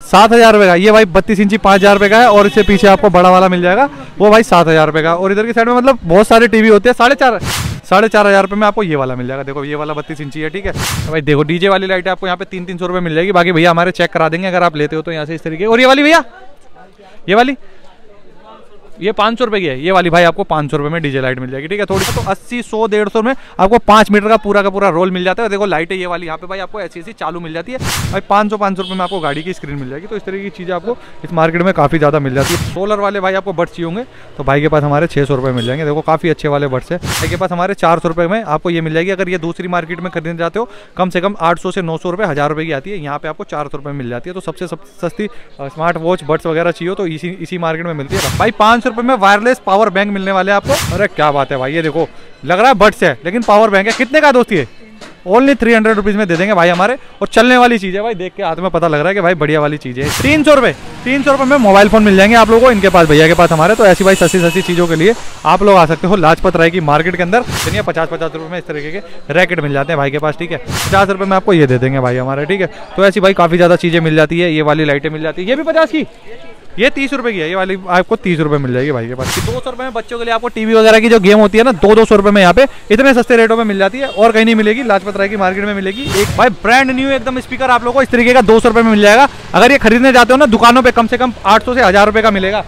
सात हज़ार रुपए का। ये भाई बत्तीस इंची, पाँच हज़ार रुपये का है और इससे पीछे आपको बड़ा वाला मिल जाएगा। वो भाई सात हज़ार रुपए का। और इधर की साइड में मतलब बहुत सारे टीवी होते हैं। साढ़े चार साढ़े चार हज़ार रुपये में आपको ये वाला मिल जाएगा। देखो, ये वाला बत्तीस इंची है, ठीक है? भाई देखो डीजे वाली लाइट आपको यहाँ पे तीन तीन सौ रुपए मिल जाएगी। बाकी भैया हमारे चेक करा देंगे अगर आप लेते हो तो यहाँ से इस तरीके। और ये वाली भैया? ये वाली? ये पाँच सौ रुपए की है। ये वाली भाई आपको पाँच सौ रुपए में डीजे लाइट मिल जाएगी, ठीक है? थोड़ी तो अस्सी, सौ, डेढ़ सौ में आपको पाँच मीटर का पूरा का पूरा रोल मिल जाता है। देखो, लाइट है ये वाली, यहाँ पे भाई आपको ऐसी ऐसी चालू मिल जाती है। भाई पाँच सौ पाँच सौ रुपए में आपको गाड़ी की स्क्रीन मिल जाएगी। तो इस तरह की चीज़ें आपको इस मार्केट में काफ़ी ज़्यादा मिल जाती है। सोलर वाले भाई आपको बर्ड्स चाहिए होंगे तो भाई के पास हमारे छः सौ रुपये मिल जाएँगे। देखो, काफ़ी अच्छे वाले बर्ड्स है। भाई के पास हमारे चार सौ रुपये में आपको ये मिल जाएगी। अगर ये दूसरी मार्केट में खरीदने जाते हो, कम से कम आठ सौ से नौ सौ रुपये हज़ार रुपये की आती है। यहाँ पे आपको चार सौ रुपये मिल जाती है। तो सबसे सब, सस्ती स्मार्ट वॉच बर्ड्स वगैरह चाहिए तो इसी इसी मार्केट में मिलती है। भाई पाँच सौ रुपये में वायरलेस पावर बैंक मिलने वाले आपको। अरे क्या बात है भाई, ये देखो, लग रहा है बट्स है, लेकिन पावर बैंक है। कितने का दोस्ती है? ओनली थ्री हंड्रेड रुपीज़ में दे देंगे भाई हमारे। और चलने वाली चीज़ है भाई, देख के हाथ में पता लग रहा है कि भाई बढ़िया वाली चीज़ है। तीन सौ रुपए, तीन सौ रुपए में मोबाइल फ़ोन मिल जाएँगे आप लोगों को, इनके पास भैया के पास हमारे। तो ऐसी भाई सस्ती सस्ती चीज़ों के लिए आप लोग आ सकते हो लाजपत राय की मार्केट के अंदर। चलिए पचास पचास रुपये में इस तरीके के रैकेट मिल जाते हैं भाई के पास, ठीक है? पचास रुपए में आपको ये दे देंगे भाई हमारे, ठीक है? तो ऐसी भाई काफ़ी ज़्यादा चीज़ें मिल जाती है, ये वाली लाइटें मिल जाती है। ये भी पचास की? ये तीस रुपए की है ये वाली आपको तीस रुपए मिल जाएगी भाई के पास। दो सौ रुपए में बच्चों के लिए आपको टीवी वगैरह की जो गेम होती है ना दो दो सौ रुपए में यहाँ पे इतने सस्ते रेटों में मिल जाती है और कहीं नहीं मिलेगी लाजपत राय की मार्केट में मिलेगी। एक भाई ब्रांड न्यू एकदम स्पीकर आप लोग को इस तरीके का दो सौ रुपए में मिल जाएगा। अगर ये खरीदने जाते हो ना दुकानों पर कम से कम आठ सौ से हज़ार रुपए का मिलेगा।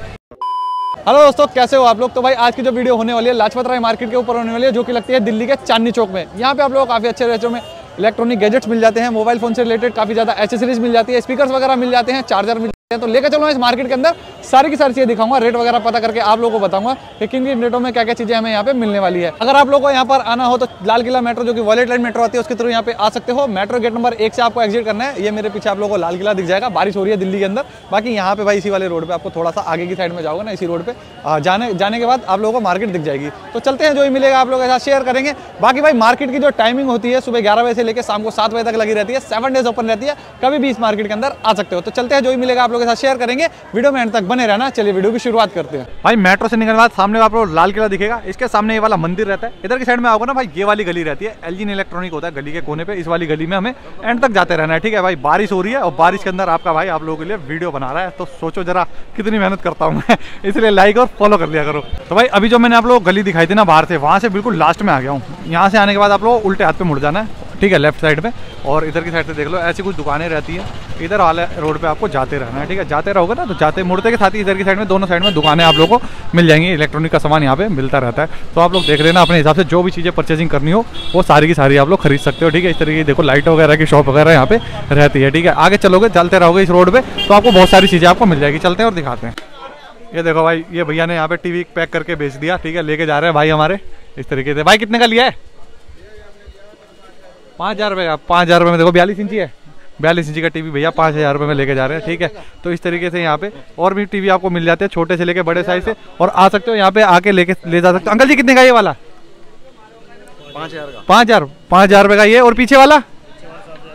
हेलो दोस्तों कैसे हो आप लोग? तो भाई आज की जो वीडियो होने वाली है लाजपत राय मार्केट के ऊपर होने वाली है जो कि लगती है दिल्ली के चांदनी चौक में। यहाँ पे आप लोग काफ़ी अच्छे रेटों में इलेक्ट्रॉनिक गैजेट्स मिल जाते हैं मोबाइल फ़ोन से रिलेटेड काफ़ी ज़्यादा एसेसरीज मिल जाती है स्पीकर्स वगैरह मिल जाते हैं चार्जर मिल तो लेकर चलो इस मार्केट के अंदर। सारी की सारी चीज़ें दिखाऊँगा रेट वगैरह पता करके आप लोगों को बताऊँगा कि किन किन रेटों में क्या क्या चीज़ें हमें यहाँ पे मिलने वाली है। अगर आप लोगों को यहाँ पर आना हो तो लाल किला मेट्रो जो कि वॉलेट लाइन मेट्रो आती है, उसके थ्रू यहाँ पे आ सकते हो। मेट्रो गेट नंबर एक से आपको एग्जिट करना है। ये मेरे पीछे आप लोगों को लाल किला दिख जाएगा। बारिश हो रही है दिल्ली के अंदर। बाकी यहाँ पे भाई इसी वाले रोड पे आपको थोड़ा सा आगे की साइड में जाओगे ना, इसी रोड पर जाने जाने के बाद आप लोगों को मार्केट दिख जाएगी। तो चलते हैं, जो ही मिलेगा आप लोग ऐसा शेयर करेंगे। बाकी भाई मार्केट की जो टाइमिंग होती है, सुबह ग्यारह बजे से लेकर शाम को सात बजे तक लगी रहती है। सेवन डेज़ ओपन रहती है। कभी भी इस मार्केट के अंदर आ सकते हो। तो चलते हैं, जो ही मिलेगा आप लोग ऐसा शेयर करेंगे। वीडियो में एंड तक बने रहना। चलिए वीडियो की शुरुआत करते हैं। भाई मेट्रो से निकलने बाद सामने आपको लाल किला दिखेगा। इसके सामने ये वाला मंदिर रहता है। इधर की साइड में आओगे ना भाई, ये वाली गली रहती है। एलजी इलेक्ट्रॉनिक होता है गली के कोने पे। इस वाली गली में हमें एंड तक जाते रहना है। ठीक है भाई, बारिश हो रही है और बारिश के अंदर आपका भाई आप लोगों के लिए वीडियो बना रहा है। तो सोचो जरा, कितनी मेहनत करता हूँ मैं। इसलिए लाइक और फॉलो कर लिया करो। तो भाई, अभी जो मैंने आप लोग गली दिखाई थी ना बाहर से, वहाँ से बिल्कुल लास्ट में आ गया हूँ। यहाँ से आने के बाद आप लोग उल्टे हाथ पे मुड़ जाना है। ठीक है लेफ़्ट साइड में और इधर की साइड से देख लो, ऐसी कुछ दुकानें रहती हैं। इधर वाले रोड पे आपको जाते रहना है, ठीक है? जाते रहोगे ना तो जाते, मुड़ते के साथ ही इधर की साइड में, दोनों साइड में दुकानें आप लोगों को मिल जाएँगी। इलेक्ट्रॉनिक का सामान यहाँ पे मिलता रहता है। तो आप लोग देख लेना अपने हिसाब से, जो भी चीज़ें परचेजिंग करनी हो, वो सारी की सारी आप लोग खरीद सकते हो, ठीक है? इस तरीके की देखो लाइट वगैरह की शॉप वगैरह यहाँ पे रहती है, ठीक है? आगे चलोगे, चलते रहोगे इस रोड पर तो आपको बहुत सारी चीज़ें आपको मिल जाएगी। चलते हैं और दिखाते हैं। ये देखो भाई, ये भैया ने यहाँ पे टीवी पैक करके बेच दिया, ठीक है? लेके जा रहे हैं भाई हमारे, इस तरीके से। भाई, कितने का लिया है? पाँच हज़ार रुपये का पाँच हज़ार रुपये में देखो बयालीस इंची है। बयालीस इंची का टीवी भैया पाँच हज़ार रुपये में लेके जा रहे हैं ठीक है? तो इस तरीके से यहाँ पे और भी टीवी आपको मिल जाते हैं छोटे से लेके बड़े साइज़ से और आ सकते हो यहाँ पे आके लेके ले जा सकते हो। अंकल जी कितने का ये वाला? पाँच हज़ार पाँच हज़ार रुपये का ये और पीछे वाला?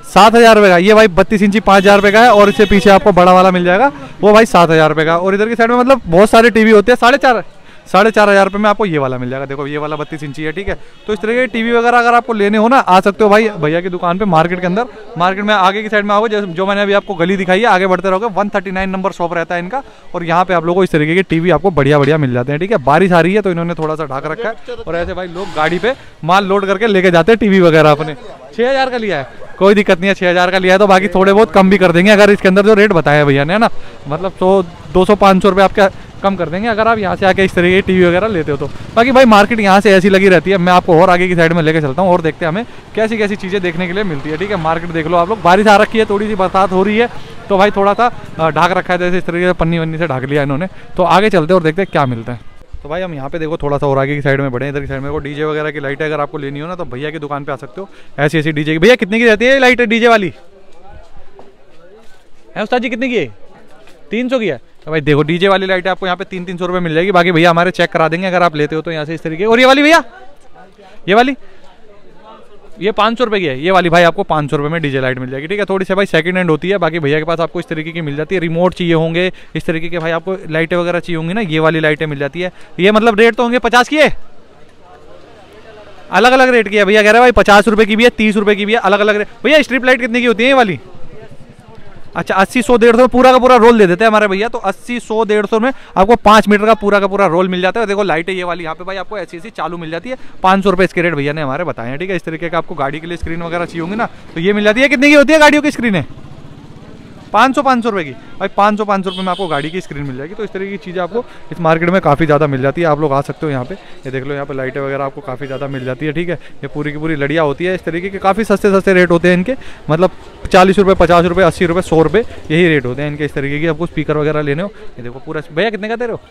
सात हज़ार रुपये का ये भाई बत्तीस इंची पाँच हज़ार रुपये का है और इससे पीछे आपको बड़ा वाला मिल जाएगा वो भाई सात हज़ार रुपये का। और इधर की साइड में मतलब बहुत सारे टीवी होते हैं साढ़े चार साढ़े चार हज़ार रुपये में आपको ये वाला मिल जाएगा। देखो, ये वाला बत्तीस इंची है, ठीक है? तो इस तरह के टीवी वगैरह अगर आपको लेने हो ना, आ सकते हो भाई भैया की दुकान पे मार्केट के अंदर। मार्केट में आगे की साइड में आओगे जो मैंने अभी आपको गली दिखाई है, आगे बढ़ते रहोगे one thirty nine number shop रहता है इनका, और यहाँ पे आप लोगों को इस तरीके के टीवी आपको बढ़िया बढ़िया मिल जाते हैं, ठीक है? बारिश आ रही है तो इन्होंने थोड़ा सा ढाक रखा है, और ऐसे भाई लोग गाड़ी पे माल लोड करके लेके जाते हैं टीवी वगैरह अपने। छः हज़ार का लिया है, कोई दिक्कत नहीं है छः हज़ार का लिया है तो बाकी थोड़े बहुत कम भी कर देंगे, अगर इसके अंदर जो रेट बताया भैया ने, है ना? मतलब सौ, दो सौ पाँच सौ रुपये आपका कम कर देंगे। अगर आप यहाँ से आके इस तरीके की टीवी वगैरह लेते हो तो। बाकी भाई मार्केट यहाँ से ऐसी लगी रहती है। मैं आपको और आगे की साइड में लेकर चलता हूँ और देखते हैं हमें कैसी कैसी चीज़ें देखने के लिए मिलती है। ठीक है मार्केट देख लो आप लोग। बारिश आ रखी है थोड़ी सी बरसात हो रही है तो भाई थोड़ा सा ढाक रखा है, जैसे इस तरीके से पन्नी वन्नी से ढाक लिया इन्होंने। तो आगे चलते और देखते हैं क्या मिलता है। तो भाई, हम यहाँ पे देखो थोड़ा सा और आगे की साइड में बढ़े इधर की साइड में देखो डीजे वगैरह की लाइट अगर आपको लेनी हो ना तो भैया की दुकान पे आ सकते हो। ऐसी ऐसी डीजे की। भैया, कितने की रहती है लाइट डीजे वाली? है उस्ताद जी, कितने की है? तीन सौ की है। तो भाई देखो डीजे वाली लाइट आपको यहाँ पे तीन तीन सौ रुपये मिल जाएगी। बाकी भैया हमारे चेक करा देंगे अगर आप लेते हो तो यहाँ से इस तरीके। और ये वाली भैया? ये वाली? ये पाँच सौ रुपये की है। ये वाली भाई आपको पाँच सौ रुपये में डीजे लाइट मिल जाएगी। ठीक है, थोड़ी सी भाई सेकंड हैंड होती है। बाकी भैया के पास आपको इस तरीके की मिल जाती है। रिमोट चाहिए होंगे, इस तरीके के भाई आपको लाइटें वगैरह चाहिए होंगी ना, ये वाली लाइटें मिल जाती है। ये मतलब रेट तो होंगे पचास की है? अलग अलग रेट की है भैया। कह रहे हैं भाई पचास रुपये की भी है, तीस रुपये की भी है अलग अलग रेट भैया स्ट्रिप लाइट कितने की होती है ये वाली? अच्छा अस्सी, सौ, डेढ़ सौ पूरा का पूरा रोल दे देते हैं हमारे भैया तो अस्सी, सौ, डेढ़ सौ में आपको पाँच मीटर का पूरा का पूरा रोल मिल जाता है। देखो लाइट ये वाली, यहाँ पे भाई आपको ऐसी ऐसी चालू मिल जाती है। पाँच सौ रुपये इसके रेट भैया ने हमारे बताए हैं, ठीक है? इस तरीके का आपको गाड़ी के लिए स्क्रीन वगैरह चाहिए होंगी ना तो ये मिल जाती है। कितनी की होती है गाड़ियों की स्क्रीन है? पाँच सौ पाँच सौ रुपये की। भाई, पाँच सौ पाँच सौ रुपये में आपको गाड़ी की स्क्रीन मिल जाएगी। तो इस तरीके की चीज़ें आपको इस मार्केट में काफ़ी ज़्यादा मिल जाती है। आप लोग आ सकते हो यहाँ पे। ये देख लो, यहाँ पे लाइटें वगैरह आपको काफ़ी ज़्यादा मिल जाती है, ठीक है? ये पूरी की पूरी लड़िया होती है इस तरीके के। काफ़ी सस्ते सस्ते रेट होते हैं इनके। मतलब चालीस रुपये पचास रुपये अस्सी रुपये सौ रुपये यही रेट होते हैं इनके इस तरीके की। आपको स्पीकर वगैरह लेने हो। ये देखो, पूरा भैया, कितने का दे रहे हो?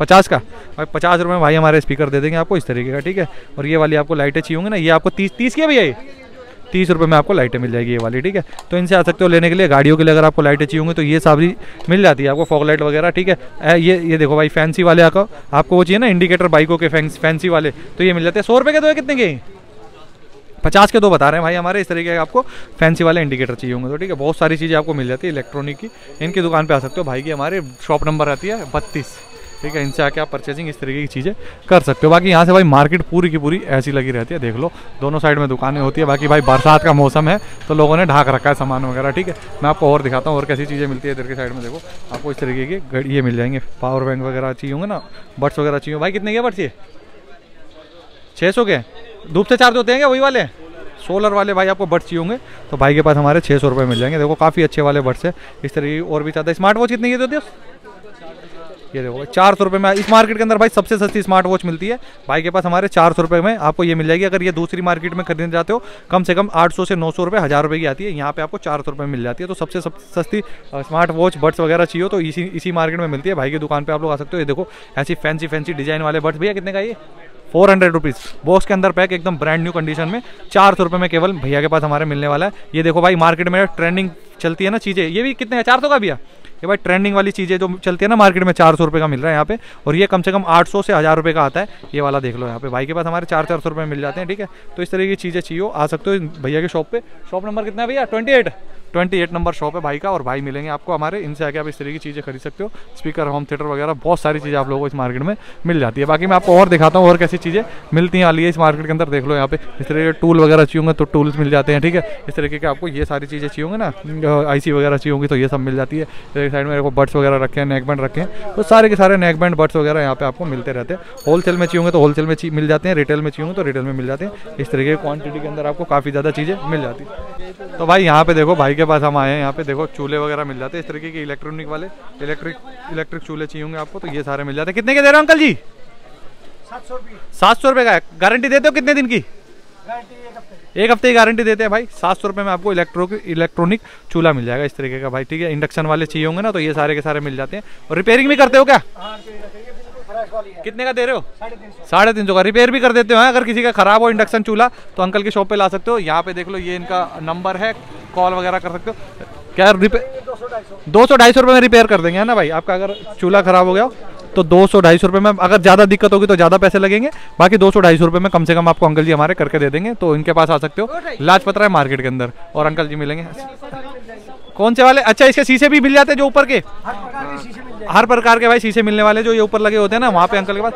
पचास का? भाई, पचास रुपये में भाई हमारे स्पीकर दे देंगे आपको इस तरीके का, ठीक है? और ये वाली आपको लाइटें चाहिए होंगी ना। ये आपको तीस तीस की भैया ये? तीस रुपये में आपको लाइटें मिल जाएगी ये वाली, ठीक है? तो इनसे आ सकते हो लेने के लिए, गाड़ियों के लिए अगर आपको लाइटें चाहिए होंगी तो ये सारी मिल जाती है आपको फॉग लाइट वगैरह, ठीक है? ये ये देखो भाई फैंसी वाले आपको आपको वो चाहिए ना इंडिकेटर बाइकों के फैंसी वाले तो ये मिल जाते हैं। सौ रुपये के दो कितने के? पचास के दो बता रहे हैं भाई हमारे, इस तरीके के आपको फैंसी वाले इंडिकेटर चाहिए होंगे तो ठीक है? बहुत सारी चीज़ें आपको मिल जाती है इलेक्ट्रॉनिक की। इनकी दुकान पे आ सकते हो भाई, की हमारे शॉप नंबर रहती है बत्तीस। ठीक है, इनसे आके आप परचेजिंग इस तरीके की चीज़ें कर सकते हो। बाकी यहाँ से भाई मार्केट पूरी की पूरी ऐसी लगी रहती है, देख लो। दोनों साइड में दुकानें होती है, बाकी भाई बरसात का मौसम है तो लोगों ने ढाक रखा है सामान वगैरह, ठीक है। मैं आपको और दिखाता हूँ और कैसी चीज़ें मिलती है इधर के साइड में, देखो। आपको इस तरीके की ये मिल जाएँगे। पावर बैंक वगैरह चाहिए होंगे ना बट्स वगैरह अच्छी चाहिए भाई कितने के बट्स ये? छः सौ के? धूप से चार्ज होते हैं क्या वही वाले? सोलर वाले भाई आपको बट्स चाहिए होंगे तो भाई के पास हमारे छः सौ रुपये मिल जाएँगे। देखो, काफ़ी अच्छे वाले बट्स है। इस तरीके और भी ज़्यादा। स्मार्ट वॉच कितने की होती है? ये देखो चार सौ रुपये में, इस मार्केट के अंदर भाई सबसे सस्ती स्मार्ट वॉच मिलती है। भाई के पास हमारे चार सौ रुपये में आपको ये मिल जाएगी। अगर ये दूसरी मार्केट में खरीदने जाते हो, कम से कम आठ सौ से नौ सौ रुपये हज़ार रुपये की आती है। यहाँ पे आपको चार सौ रुपये मिल जाती है। तो सबसे सब, सस्ती स्मार्ट वॉच बट्स वगैरह चाहिए तो इसी इसी मार्केट में मिलती है। भाई की दुकान पर आप लोग आ सकते हो। ये देखो, ऐसी फैंसी फैंसी डिज़ाइन वाले बट्स भैया, कितने का ये? फोर हंड्रेड रुपीज़ बॉक्स के अंदर पैक एकदम ब्रांड न्यू कंडीशन में। चार सौ रुपये में केवल भैया के पास हमारे मिलने वाला है। ये देखो भाई मार्केट में ट्रेंडिंग चलती है ना चीज़ें। ये भी कितने का चार सौ का भैया? ये भाई ट्रेंडिंग वाली चीज़ें जो चलती है ना मार्केट में चार सौ का मिल रहा है यहाँ पे, और ये कम से कम आठ सौ से हज़ार रुपये का आता है, ये वाला देख लो यहाँ पे। भाई के पास हमारे चार चार सौ मिल जाते हैं, ठीक है? तो इस तरह की चीज़ें चाहिए आ सकते हो भैया के शॉप पे। शॉप नंबर कितना है भैया? Twenty twenty eight number shop है भाई का, और भाई मिलेंगे आपको हमारे। इनसे आके आप इस तरह की चीज़ें खरीद सकते हो। स्पीकर होम थिएटर वगैरह, बहुत सारी चीज़ें आप लोगों को इस मार्केट में मिल जाती है। बाकी मैं आपको और दिखाता हूँ और कैसी चीज़ें मिलती हैं है इस मार्केट के अंदर देख लो यहाँ पे। इस तरह के टूल वगैरह चाहिए होंगे तो टूल्स मिल जाते हैं, ठीक है? इस तरीके के आपको ये सारी चीज़ें चाहिए ना। आईसी वगैरह चाहिए होंगी तो ये सब मिल जाती है। एक साइड में बर्ड्स वगैरह रखे हैं नेक बैंड रखे हैं। तो सारे के सारे नेक बैंड बर्ड्स वगैरह यहाँ पे आपको मिलते रहते हैं। होलसेल में चाहिए तो होलसेल में मिल जाते हैं। रिटेल में चाहिए तो रिटेल में मिल जाते हैं। इस तरीके की क्वांटिटी के अंदर आपको काफ़ी ज़्यादा चीज़ें मिल जाती है। तो भाई यहाँ पे देखो, भाई के पास हम आए हैं यहाँ पे। देखो, चूल्हे वगैरह मिल जाते हैं इस तरीके के इलेक्ट्रॉनिक वाले। इलेक्ट्रिक इलेक्ट्रिक चूल्हे चाहिए होंगे आपको तो ये सारे मिल जाते हैं। कितने के दे रहे हो अंकल जी? सात सौ रुपये का गारंटी देते हो कितने दिन की? एक हफ़्ते की गारंटी देते हैं भाई। सात सौ रुपये में आपको इलेक्ट्रो, इलेक्ट्रॉनिक चूल्हा मिल जाएगा इस तरीके का भाई, ठीक है? इंडक्शन वाले चाहिए होंगे ना तो ये सारे के सारे मिल जाते हैं। और रिपेयरिंग भी करते हो क्या? कितने का दे रहे हो? साढ़े तीन सौ। का। रिपेयर भी कर देते हो अगर किसी का खराब हो इंडक्शन चूल्हा तो अंकल की शॉप पे ला सकते हो। यहाँ पे देख लो ये इनका नंबर है। कॉल वगैरह कर सकते हो। क्या रिपेयर दो सौ ढाई सौ। रुपये में रिपेयर कर देंगे है ना भाई? आपका अगर चूल्हा खराब हो गया तो दो सौ ढाई सौ रुपये में अगर ज़्यादा दिक्कत होगी तो ज़्यादा पैसे लगेंगे। बाकी दो सौ ढाई सौ रुपये में कम से कम आपको अंकल जी हमारे करके दे देंगे तो इनके पास आ सकते हो। लाजपत राय मार्केट के अंदर। और अंकल जी मिलेंगे। कौन से वाले? अच्छा इसके शीशे भी मिल जाते हैं जो ऊपर के? हर प्रकार के भाई शीशे मिलने वाले जो ये ऊपर लगे होते हैं ना, वहाँ पे अंकल के पास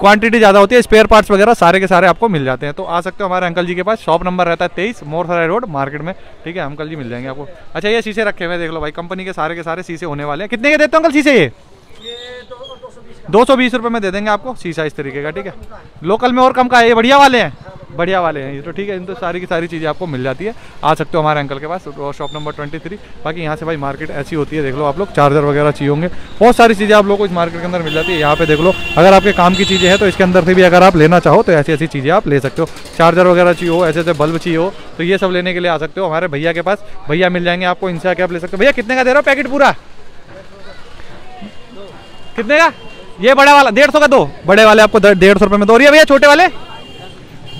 क्वांटिटी ज़्यादा होती है स्पेयर पार्ट्स वगैरह सारे के सारे आपको मिल जाते हैं। तो आ सकते हो हमारे अंकल जी के पास शॉप नंबर रहता है तेईस, मोरसराय रोड, मार्केट में। ठीक है, अंकल जी मिल जाएँगे आपको। अच्छा ये शीशे रखे हुए देख लो भाई कंपनी के सारे के सारे शीशे होने वाले हैं। कितने के देते हो अंकल शीशे ये? दो सौ बीस रुपये में दे देंगे आपको, शीशा इस तरीके का, ठीक है। लोकल में और कम का है, ये बढ़िया वाले हैं। बढ़िया वाले हैं ये तो ठीक है इन तो सारी की सारी चीज़ें आपको मिल जाती है। आ सकते हो हमारे अंकल के पास शॉप नंबर ट्वेंटी थ्री बाकी यहाँ से भाई मार्केट ऐसी होती है, देख लो आप लोग चार्जर वगैरह चाहिए होंगे। बहुत सारी चीज़ें आप लोग को इस मार्केट के अंदर मिल जाती है। यहाँ पे देख लो, अगर आपके काम की चीज़ें हैं तो इसके अंदर से भी अगर आप लेना चाहो तो ऐसी ऐसी चीज़ें आप ले सकते हो। चार्जर वगैरह चाहिए हो, ऐसे ऐसे बल्ब चाहिए हो तो ये सब लेने के लिए आ सकते हो। हमारे भैया के पास, भैया मिल जाएँगे आपको, इनसे आके आप ले सकते हो। भैया, कितने का दे रहे हो पैकेट पूरा? कितने का? ये बड़ा वाला, डेढ़ सौ का दो। बड़े वाले आपको डेढ़ सौ रुपये में दो। रही है भैया, छोटे वाले?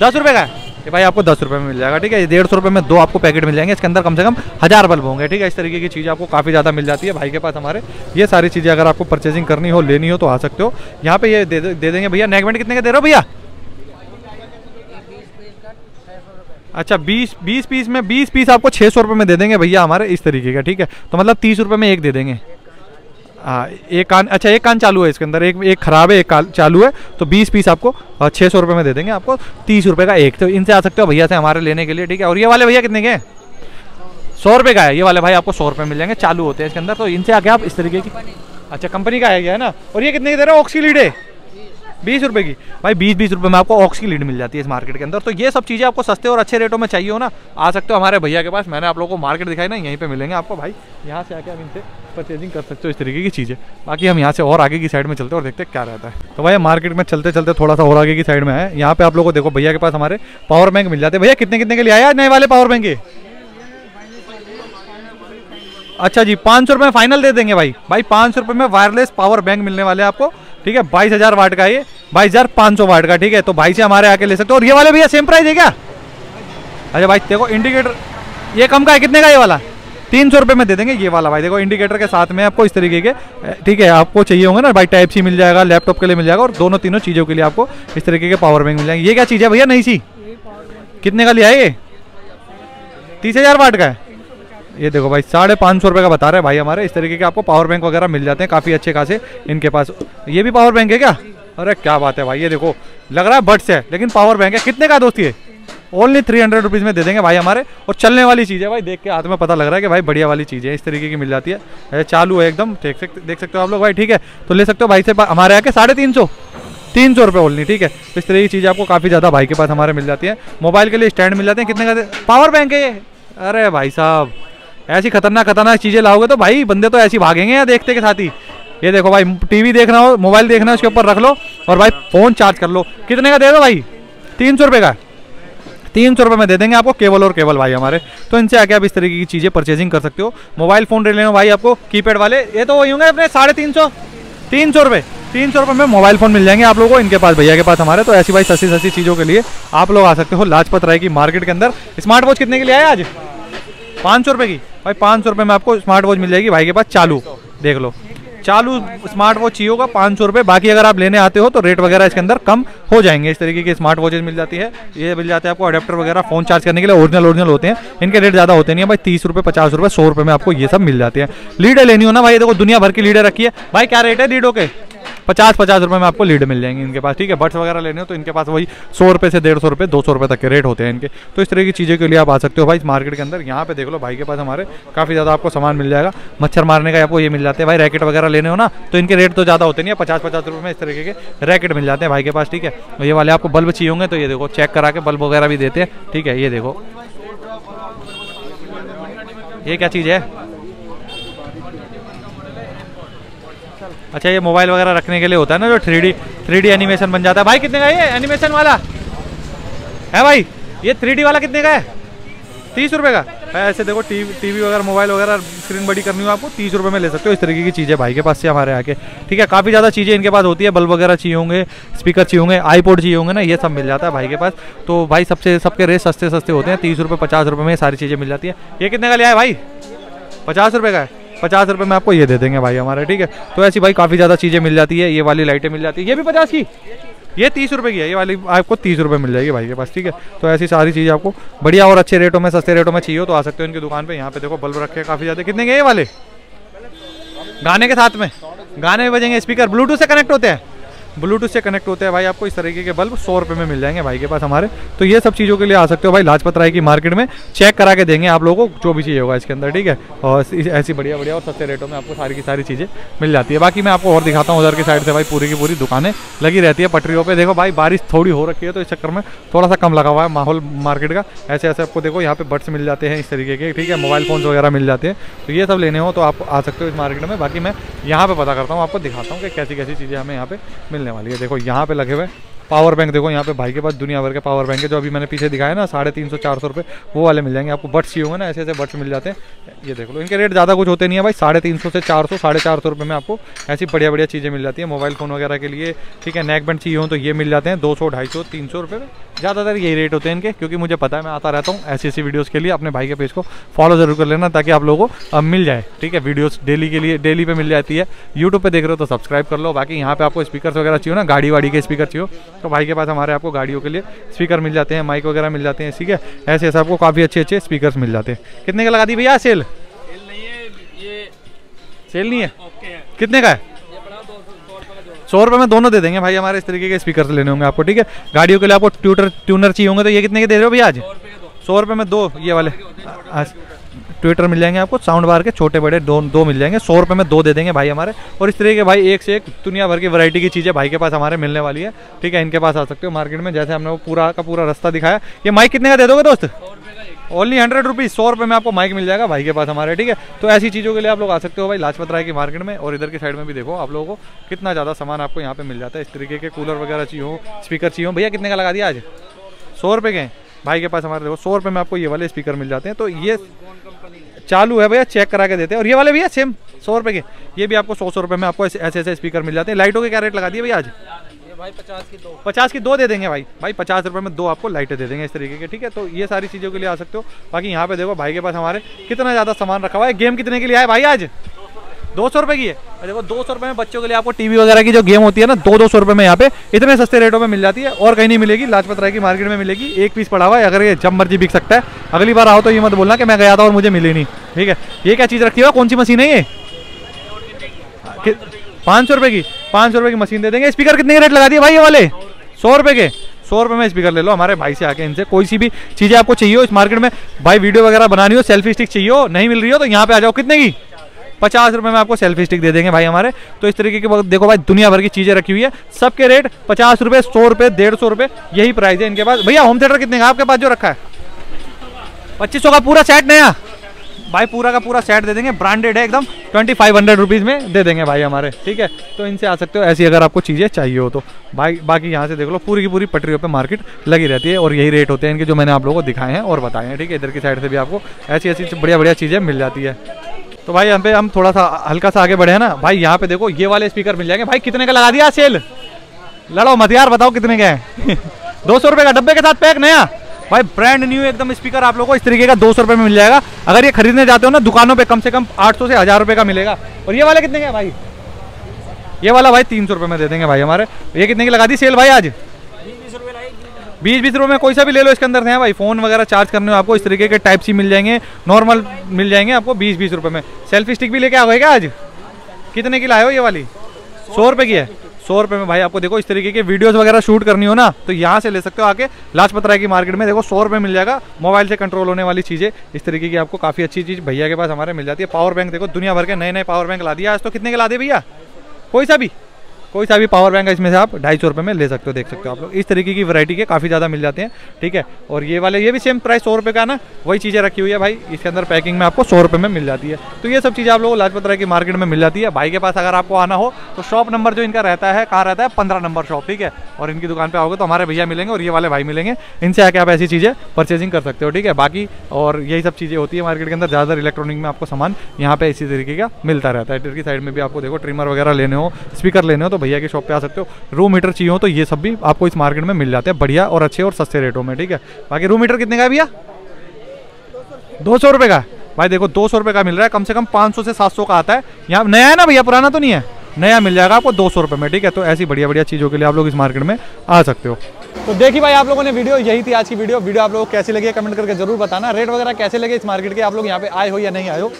दस रुपये का ये भाई आपको दस रुपये में मिल जाएगा ठीक है? डेढ़ सौ रुपये में दो आपको पैकेट मिल जाएँगे इसके अंदर कम से कम हज़ार बल्ब होंगे ठीक है? इस तरीके की चीज़ आपको काफ़ी ज़्यादा मिल जाती है भाई के पास हमारे। ये सारी चीज़ें अगर आपको परचेजिंग करनी हो लेनी हो तो आ सकते हो। यहाँ पे ये दे, दे देंगे भैया। नेकमेंट कितने का दे रहे हो भैया? अच्छा बीस बीस पीस में बीस पीस आपको छः सौ रुपये में दे देंगे भैया हमारे इस तरीके का ठीक है? तो मतलब तीस रुपये में एक दे देंगे। हाँ एक कान अच्छा एक कान चालू है इसके अंदर, एक एक खराब है, एक कान चालू है तो बीस पीस आपको छः सौ रुपये में दे देंगे आपको, तीस रुपये का एक तो इनसे आ सकते हो भैया से हमारे लेने के लिए, ठीक है? और ये वाले भैया कितने के हैं? सौ रुपये का है, ये वाले भाई आपको सौ रुपये मिल जाएँगे, चालू होते हैं इसके अंदर तो इनसे आके आप इस तरीके की अच्छा कंपनी का है गया है ना? और ये कितने की दे रहे हो? ऑक्सी लीड है। बीस रुपए की। भाई बीस बीस रुपए में आपको ऑक्स की लीड मिल जाती है इस मार्केट के अंदर। तो ये सब चीज़ें आपको सस्ते और अच्छे रेटों में चाहिए हो ना, आ सकते हो हमारे भैया के पास। मैंने आप लोगों को मार्केट दिखाई ना, यहीं पे मिलेंगे आपको। भाई, यहाँ से आके आप इनसे परचेजिंग कर सकते हो इस तरीके की चीज़ें। बाकी हम यहाँ से और आगे की साइड में चलते और देखते क्या रहता है। तो भाई मार्केट में चलते चलते थोड़ा सा और आगे की साइड में है यहाँ पे आप लोगों को देखो, भैया के पास हमारे पावर बैंक मिल जाते हैं। भैया कितने कितने के लिए आया नए वाले पावर बैंक अच्छा जी, पाँच सौ रुपये फाइनल दे देंगे भाई। भाई, पाँच सौ रुपये में वायरलेस पावर बैंक मिलने वाले आपको। ठीक है, बाईस हज़ार वाट का ये, बाईस हज़ार पाँच सौ वाट का, ठीक है तो भाई से हमारे आके ले सकते हो। और ये वाले भैया सेम प्राइस है क्या? अच्छा भाई, देखो इंडिकेटर ये कम का है, कितने का ये वाला? तीन सौ रुपये में दे देंगे ये वाला भाई, देखो इंडिकेटर के साथ में आपको इस तरीके के ठीक है, आपको चाहिए होंगे ना, भाई टाइप सी मिल जाएगा लैपटॉप के लिए मिल जाएगा, और दोनों तीनों चीज़ों के लिए आपको इस तरीके के पावर बैंक मिल जाएँगे। ये क्या चीज़ है भैया नहीं सी? कितने का लिया है ये? तीस हज़ार वाट का है। ये देखो भाई, साढ़े पाँच सौ रुपये का बता रहे हैं भाई हमारे। इस तरीके के आपको पावर बैंक वगैरह मिल जाते हैं, काफ़ी अच्छे खासे इनके पास। ये भी पावर बैंक है क्या? अरे क्या बात है भाई, ये देखो, लग रहा है बट्स है, लेकिन पावर बैंक है। कितने का दोस्त ये ओनली थ्री हंड्रेड रुपीज़ में दे देंगे भाई हमारे। और चलने वाली चीज़ है भाई, देख के हाथ में पता लग रहा है कि भाई बढ़िया वाली चीज़ है, इस तरीके की मिल जाती है। चालू है एकदम, देख सकते देख सकते हो आप लोग भाई, ठीक है। तो ले सकते हो भाई से हमारे यहाँ के साढ़े तीन सौ तीन सौ रुपये ओनली, ठीक है। तो इस तरह की चीज़ आपको काफ़ी ज़्यादा भाई के पास हमारे मिल जाती है। मोबाइल के लिए स्टैंड मिल जाते हैं, कितने का पावर बैंक है ये। अरे भाई साहब ऐसी खतरनाक खतरनाक चीज़ें लाओगे तो भाई बंदे तो ऐसी भागेंगे या देखते के साथ ही। ये देखो भाई, टीवी देखना हो, मोबाइल देखना है, उसके ऊपर रख लो और भाई फ़ोन चार्ज कर लो। कितने का दे दो भाई? तीन सौ रुपये का। तीन सौ रुपये में दे देंगे आपको केबल और केवल भाई हमारे। तो इनसे आके आप इस तरीके की चीज़ें परचेजिंग कर सकते हो। मोबाइल फ़ोन ले लेना भाई आपको कीपैड वाले। ये तो वही होंगे अपने साढ़े तीन सौ। तीन सौ रुपये तीन सौ रुपये में मोबाइल फ़ोन मिल जाएँगे आप लोगों को, इनके पास, भैया के पास हमारे। तो ऐसी भाई सस्ती सस्ती चीज़ों के लिए आप लोग आ सकते हो लाजपत राय की मार्केट के अंदर। स्मार्ट वॉच कितने के लिए आए आज? पाँच सौ रुपये की। भाई, पाँच सौ रुपये में आपको स्मार्ट वॉच मिल जाएगी भाई के पास, चालू। देख लो। चालू स्मार्ट वॉच चाहिए होगा पाँच सौ रुपये। बाकी अगर आप लेने आते हो तो रेट वगैरह इसके अंदर कम हो जाएँगे। इस तरीके की स्मार्ट वॉचेज मिल जाती है। ये मिल जाते हैं आपको अडेप्टर वगैरह फ़ोन चार्ज करने के लिए ओरिजिनल ओरिजिनल होते हैं। इनके रेट ज़्यादा होते नहीं है भाई, तीस रुपये, पचास रुपये, सौ रुपये में आपको ये सब मिल जाते हैं। लीडर लेनी हो ना भाई देखो दुनिया भर की लीडर रखी है। भाई, क्या रेट है? लीडो के पचास पचास रुपये में आपको लीड मिल जाएँगे इनके पास। ठीक है, बट्स वगैरह लेने हो तो इनके पास वही सौ रुपये से डेढ़ सौ रुपये दो सौ रुपये तक के रेट होते हैं इनके। तो इस तरह की चीज़ों के लिए आप आ सकते हो भाई इस मार्केट के अंदर। यहाँ पे देख लो भाई के पास हमारे काफ़ी ज़्यादा आपको सामान मिल जाएगा। मच्छर मारने का आपको ये मिल जाते हैं। भाई रैकेट वगैरह लेने हो ना तो इनके रेट तो ज़्यादा होते नहीं है। पचास पचास रुपये में इस तरीके के रैकेट मिल जाते हैं भाई के पास। ठीक है ये वाले आपको बल्ब चाहिए होंगे तो ये देखो, चेक करा के बल्ब वगैरह भी देते हैं। ठीक है, ये देखो। ये क्या चीज़ है? अच्छा ये मोबाइल वगैरह रखने के लिए होता है ना जो three D three D animation बन जाता है। भाई, कितने का ये एनिमेशन वाला? है भाई, ये थ्री डी वाला कितने का है? तीस रुपये का? ऐसे देखो टीवी टीवी वगैरह, मोबाइल वगैरह स्क्रीन बड़ी करनी हो आपको, तीस रुपये में ले सकते हो। इस तरीके की चीज़ें भाई के पास से हमारे आके। ठीक है, काफ़ी ज़्यादा चीज़ें इनके पास होती है। बल्ब वगैरह चाहिए होंगे स्पीकर चाहिए होंगे आईपोड चाहिए होंगे ना, ये सब मिल जाता है भाई के पास। तो भाई, सबसे, सबके रेट सस्ते सस्ते होते हैं। तीस रुपये पचास रुपये में सारी चीज़ें मिल जाती है। ये कितने का लिया है भाई? पचास रुपये का है। पचास रुपये में आपको ये दे देंगे भाई हमारे, ठीक है? तो ऐसी भाई काफ़ी ज़्यादा चीज़ें मिल जाती है, ये वाली लाइटें मिल जाती है। ये भी पचास की? ये तीस रुपये की है, ये वाली आपको तीस रुपये मिल जाएगी भाई के पास, ठीक है? तो ऐसी सारी चीज़ें आपको बढ़िया और अच्छे रेटों में, सस्ते रेटों में चाहिए हो तो आ सकते हो इनकी दुकान पर यहाँ पे देखो बल्ब रखे काफ़ी ज़्यादा। कितने के ये वाले? गाने के साथ में? गाने बजेंगे, स्पीकर, ब्लूटूथ से कनेक्ट होते हैं। ब्लूटूथ से कनेक्ट होते हैं। भाई, आपको इस तरीके के बल्ब सौ रुपये में मिल जाएँगे भाई के पास हमारे। तो ये सब चीज़ों के लिए आ सकते हो भाई, लाजपत राय की मार्केट में। चेक करा के देंगे आप लोगों को, जो भी चाहिए होगा इसके अंदर, ठीक है? और ऐसी बढ़िया बढ़िया और सस्ते रेटों में आपको सारी की सारी चीज़ें मिल जाती है। बाकी मैं आपको और दिखाता हूँ, उधर की साइड से भाई पूरी की पूरी दुकानें लगी रहती है पटरियों पर देखो भाई, बारिश थोड़ी हो रखी है तो इस चक्कर में थोड़ा सा कम लगा हुआ है माहौल मार्केट का। ऐसे ऐसे आपको देखो, यहाँ पे बट्स मिल जाते हैं इस तरीके के, ठीक है? मोबाइल फ़ोन वगैरह मिल जाते हैं। तो ये सब लेने हो तो आप आ सकते हो इस मार्केट में। बाकी मैं यहाँ पे पता करता हूँ, आपको दिखाता हूँ कि कैसी कैसी चीज़ें हमें यहाँ पे मिलने वाली है। देखो यहाँ पे लगे हुए पावर बैंक देखो, यहाँ पे भाई के पास दुनिया भर के पावर बैंक है, जो अभी मैंने पीछे दिखाया ना, साढ़े तीन सौ, चार सौ रुपये वो वाले मिल जाएँगे, आपको बट्स चाहिए होंगे ना ऐसे ऐसे बट्स मिल जाते हैं। ये देख लो, इनके रेट ज़्यादा कुछ होते नहीं है भाई, साढ़े तीन सौ से चार सौ, साढ़े चार सौ रुपये में आपको ऐसी बढ़िया बढ़िया चीज़ें मिल जाती है मोबाइल फ़ोन वगैरह के लिए, ठीक है नेक बैंड चाहिए हो तो ये मिल जाते हैं, दो सौ, ढाई सौ, तीन सौ रुपये ज़्यादातर यही रेट होते हैं इनके, क्योंकि मुझे पता है, मैं आता रहता हूँ ऐसी ऐसी वीडियोज़ के लिए, अपने भाई के पेज को फॉलो ज़रूर कर लेना, ताकि आप लोगों को मिल जाए, ठीक है वीडियोज़ डेली के लिए डेली पे मिल जाती है। यूट्यूब पे देख रहे हो तो सब्सक्राइब कर लो, बाकी यहाँ पे आपको स्पीकर वगैरह चाहिए ना गाड़ी वाड़ी के स्पीकर चाहिए तो भाई के पास हमारे आपको गाड़ियों के लिए स्पीकर मिल जाते हैं माइक वगैरह मिल जाते हैं ठीक है? ऐसे ऐसे आपको काफ़ी अच्छे अच्छे स्पीकर मिल जाते हैं। कितने का लगा दी भैया सेल सेल नहीं है कितने का है? सौ रुपये में दोनों दे देंगे भाई हमारे इस तरीके के स्पीकर लेने होंगे आपको ठीक है? गाड़ियों के लिए आपको ट्यूटर ट्यूनर चाहिए होंगे तो ये कितने के दे रहे हो भैया आज? सौ रुपये में दो ये वाले। ट्विटर मिल जाएँगे आपको, साउंड बार के छोटे बड़े दो दो मिल जाएँगे, सौ रुपये में दो दे देंगे भाई हमारे। और इस तरीके के भाई एक से एक दुनिया भर की वैरायटी की चीज़ें भाई के पास हमारे मिलने वाली है। ठीक है, इनके पास आ सकते हो मार्केट में, जैसे हमने वो पूरा का पूरा रास्ता दिखाया। ये माइक कितने का दे दोगे दोस्त? ओनली हंड्रेड रुपीज़ सौ रुपये में आपको माइक मिल जाएगा भाई के पास हमारे, ठीक है? तो ऐसी चीज़ों के लिए आप लोग आ सकते हो भाई, लाजपत राय की मार्केट में, और इधर की साइड में भी देखो आप लोगों को कितना ज़्यादा सामान आपको यहाँ पे मिल जाता है। इस तरीके के कूलर वगैरह चाहिए हो स्पीकर चाहिए हो। भैया कितने का लगा दिया आज? सौ रुपये के भाई के पास हमारे देखो सौ रुपये में आपको ये वाले स्पीकर मिल जाते हैं तो ये चालू है भैया चेक करा के देते हैं। और ये वाले भैया सेम सौ रुपये के। ये भी आपको सौ सौ रुपये में आपको ऐसे ऐसे स्पीकर मिल जाते हैं। लाइटों के क्या रेट लगा दिए भैया आज? भाई पचास की दो। पचास की दो दे देंगे भाई। भाई पचास रुपये में दो आपको लाइटें दे देंगे इस तरीके के ठीक है? तो ये सारी चीज़ों के लिए आ सकते हो। बाकी यहाँ पे देखो भाई के पास हमारे कितना ज़्यादा सामान रखा हुआ है। गेम कितने के लिए आए भाई आज? दो सौ रुपये की है। देखो दो सौ रुपये में बच्चों के लिए आपको टीवी वगैरह की जो गेम होती है ना, दो दो सौ रुपये में यहाँ पे इतने सस्ते रेटों में मिल जाती है और कहीं नहीं मिलेगी। लाजपत राय की मार्केट में मिलेगी। एक पीस पड़ा हुआ है, अगर ये जब मर्ज़ी बिक सकता है। अगली बार आओ तो ये मत बोलना कि मैं गया था और मुझे मिली नहीं। ठीक है? ये क्या चीज़ रखी हुआ कौन सी मशीन है ये? पाँच सौ रुपये की, पाँच सौ रुपये की मशीन दे देंगे। स्पीकर कितने रेट लगा दिए भाई ये वाले? सौ रुपये के। सौ रुपये में स्पीकर ले लो, हमारे भाई से आके इनसे। कोई सी भी चीज़ें आपको चाहिए हो इस मार्केट में, भाई वीडियो वगैरह बनानी हो, सेल्फी स्टिक चाहिए हो, नहीं मिल रही हो तो यहाँ पे आ जाओ। कितने की? पचास रुपये में आपको सेल्फी स्टिक दे देंगे भाई हमारे। तो इस तरीके के देखो भाई, दुनिया भर की चीज़ें रखी हुई है। सबके रेट पचास रुपये सौ रुपये डेढ़ सौ रुपये यही प्राइस है इनके पास। भैया होम थिएटर कितने का आपके पास जो रखा है? पच्चीस का पूरा सेट नया? भाई, पूरा का पूरा सेट दे देंगे। ब्रांडेड है एकदम। ट्वेंटी फाइव हंड्रेड रुपीज़ में दे देंगे भाई हमारे। ठीक है? तो इनसे आ सकते हो, ऐसी अगर आपको चीज़ें चाहिए हो तो। भाई, बाकी यहाँ से देख लो, पूरी की पूरी पटरियों पे मार्केट लगी रहती है और यही रेट होते हैं इनके जो मैंने आप लोगों को दिखाए हैं और बताए हैं। ठीक है? इधर की साइड से भी आपको ऐसी ऐसी बढ़िया बढ़िया चीज़ें मिल जाती है। तो भाई यहाँ पे हम थोड़ा सा हल्का सा आगे बढ़े हैं ना। भाई यहाँ पे देखो, ये वाले स्पीकर मिल जाएँगे। भाई कितने का लगा दिया सेल लड़ो मत यार, बताओ कितने के हैं? दो सौ रुपये का डब्बे के साथ पैक नया? भाई ब्रांड न्यू एकदम स्पीकर आप लोगों को इस तरीके का दो सौ रुपये में मिल जाएगा। अगर ये खरीदने जाते हो ना, दुकानों पे कम से कम आठ सौ से हज़ार रुपये का मिलेगा। और ये वाले कितने के हैं भाई? ये वाला भाई तीन सौ रुपये में दे देंगे भाई हमारे। ये कितने की लगा दी सेल भाई आज? बीस बीस रुपये में कोई सा भी ले लो इसके अंदर है भाई, फ़ोन वगैरह चार्ज करने हो, आपको इस तरीके के टाइप सी मिल जाएँगे नॉर्मल मिल जाएँगे आपको बीस बीस रुपये में। सेल्फी स्टिक भी लेके आओगे क्या आज? कितने की लाए हो ये वाली? सौ रुपये की है? सौ रुपये में भाई, आपको देखो इस तरीके के वीडियोस वगैरह शूट करनी हो ना तो यहाँ से ले सकते हो आके लाजपत राय की मार्केट में। देखो सौ रुपये मिल जाएगा मोबाइल से कंट्रोल होने वाली चीज़ें। इस तरीके की आपको काफ़ी अच्छी चीज़ भैया के पास हमारे मिल जाती है। पावर बैंक देखो, दुनिया भर के नए नए पावर बैंक ला दिया आज तो। कितने के ला दिए भैया? कोई सा भी। कोई सा भी पावर बैंक है, इसमें से आप ढाई सौ रुपये में ले सकते हो, देख सकते हो आप लोग। इस तरीके की वैरायटी के काफ़ी ज़्यादा मिल जाते हैं, ठीक है? और ये वाले, ये भी सेम प्राइस सौ रुपये का ना? वही चीज़ें रखी हुई है भाई, इसके अंदर पैकिंग में आपको सौ रुपये में मिल जाती है। तो ये सब चीज़ें आप लोगों को लाजपत की मार्केट में मिल जाती है। भाई के पास अगर आपको आना हो तो शॉप नंबर जो इनका रहता है, कहाँ रहता है? पंद्रह नंबर शॉप ठीक है? और इनकी दुकान पर आओगे तो हमारे भैया मिलेंगे और ये वाले भाई मिलेंगे। इनसे आके आप ऐसी चीज़ें परचेजिंग कर सकते हो, ठीक है? बाकी और यही सब चीज़ें होती है मार्केट के अंदर। ज़्यादातर इलेक्ट्रॉनिक में आपको सामान यहाँ पे इसी तरीके का मिलता रहता है। इधर की साइड में भी आपको देखो ट्रिमर वगैरह लेने हो स्पीकर लेने हो तो भैया की शॉप पे आ सकते हो। रूम मीटर चाहिए हो तो ये सब भी आपको इस मार्केट में मिल जाते हैं। बढ़िया और अच्छे और सस्ते रेटों में, ठीक है? बाकी रूम मीटर कितने का है भैया? दो सौ रुपये का भाई देखो, दो सौ रुपये का मिल रहा है। कम से कम पाँच सौ से सात सौ का आता है। यहाँ नया है ना भैया? पुराना तो नहीं है? नया मिल जाएगा आपको दो सौ रुपये में, ठीक है? तो ऐसी बढ़िया बढ़िया चीज़ों के लिए आप लोग इस मार्केट में आ सकते हो। तो देखिए भाई, आप लोगों ने वीडियो यही थी आज की वीडियो वीडियो आप लोगों को कैसी लगी कमेंट करके ज़रूर बताना। रेट वगैरह कैसे लगे इस मार्केट के? आप लोग यहाँ पे आए हो या नहीं आए हो?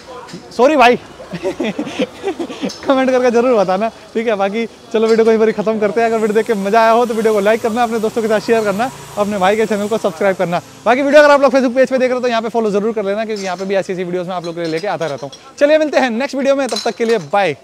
सॉरी भाई। कमेंट करके ज़रूर बताना, ठीक है? बाकी चलो वीडियो को यहीं पर खत्म करते हैं। अगर वीडियो देख के मज़ा आया हो तो वीडियो को लाइक करना, अपने दोस्तों के साथ शेयर करना, अपने भाई के चैनल को सब्सक्राइब करना। बाकी वीडियो अगर आप लोग फेसबुक पेज पे देख रहे हो तो यहाँ पे फॉलो ज़रूर कर लेना, क्योंकि यहाँ पे भी ऐसी ऐसी वीडियोस में आप लोग लेके आता रहता हूँ। चलिए मिलते हैं नेक्स्ट वीडियो में, तब तक के लिए बाय